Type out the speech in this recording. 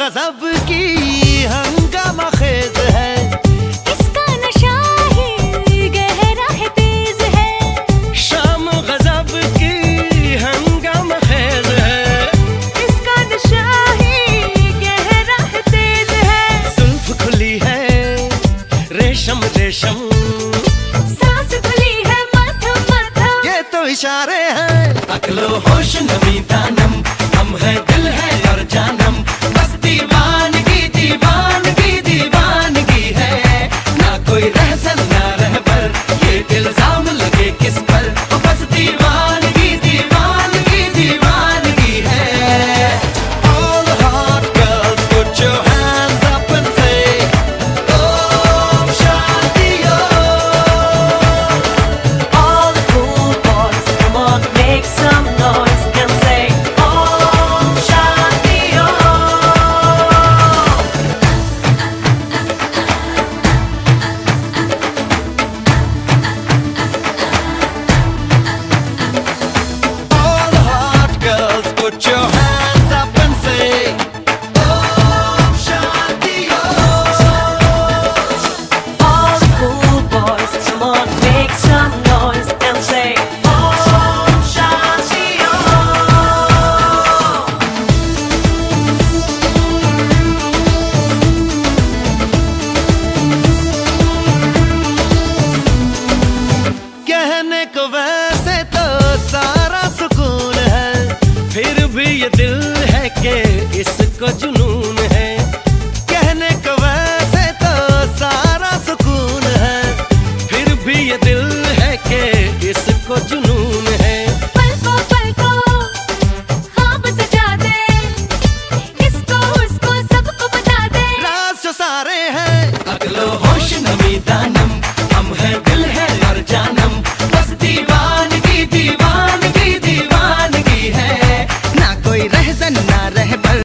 गजब की हंगामा खेज है। इसका नशा ही गहरा है तेज है। शाम गजब की हंगामा खेज है। इसका नशा ही गहरा है तेज है। सुल्फ खुली है रेशम रेशम। सांस खुली है माथा माथा। ये तो इशारे हैं। अकलो होश नमी दानम हम है है। लड़ जानम